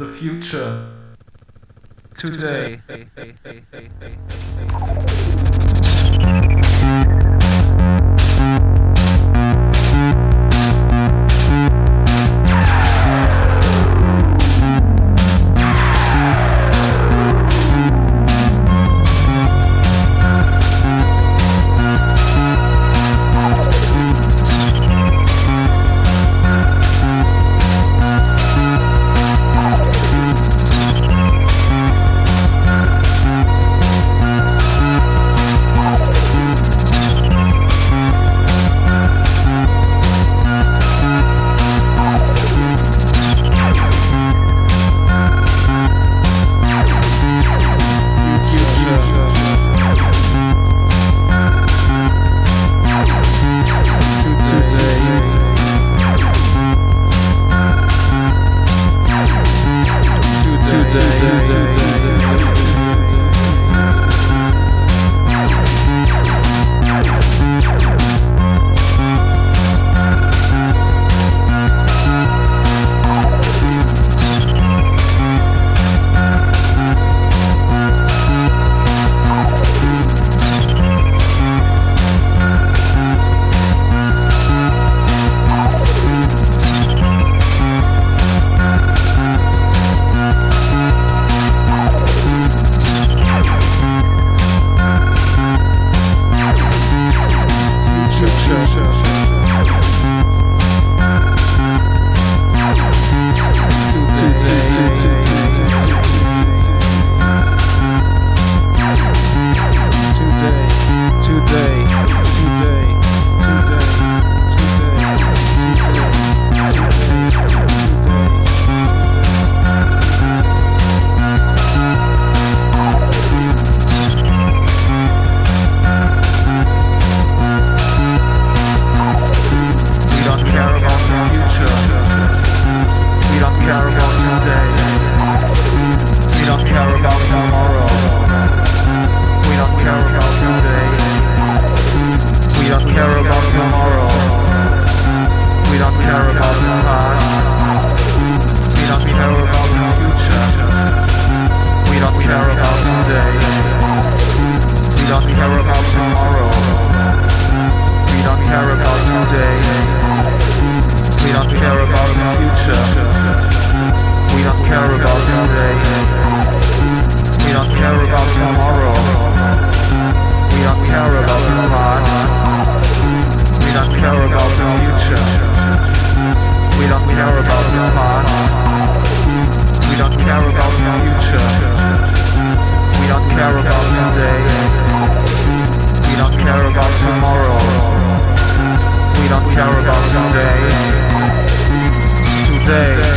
the future. Today. Care about the future. We don't care about today. We don't care about tomorrow. We don't care about the past. We don't care about the future. We don't care about the past. We don't care about the future. We don't care about today. We don't care about tomorrow. We don't care about today. Today.